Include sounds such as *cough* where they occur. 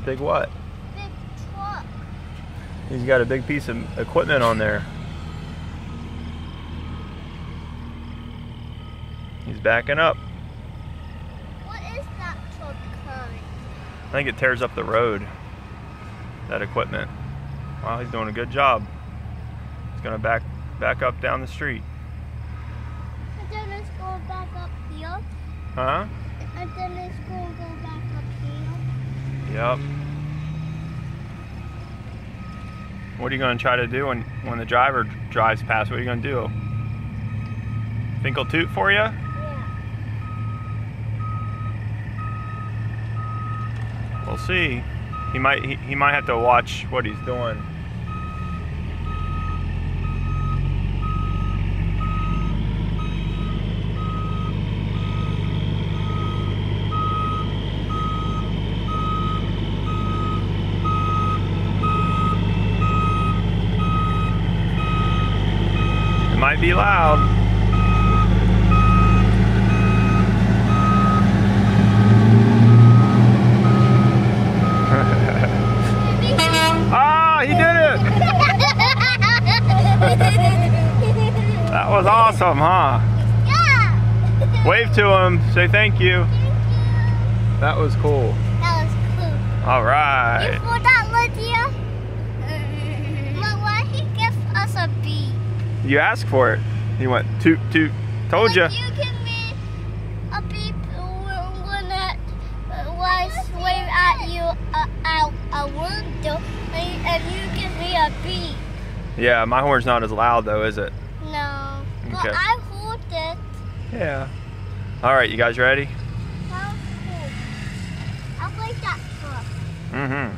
Big what? Big truck. He's got a big piece of equipment on there. He's backing up. What is that truck kind? I think it tears up the road. That equipment. Wow, he's doing a good job. He's gonna back back up down the street. And then let's go back up here. Huh? And then let's go go back. Yep. What are you gonna try to do when when the driver drives past? What are you gonna do? Finkel toot for you? Yeah. We'll see. He might he, he might have to watch what he's doing. Might be loud. *laughs* Ah, he did it! *laughs* That was awesome, huh? yeah. Wave to him. Say thank you. Thank you. That was cool. That was cool. All right. Before that, Lydia, but why he give us a B? You asked for it. He went toot toot. Told you. But you give me a beep when it was wave at you uh, out a window, and you give me a beep. Yeah, my horn's not as loud though, is it? No, but Okay. I hold it. Yeah. All right, you guys ready? That was cool. I like that truck. Mm-hmm.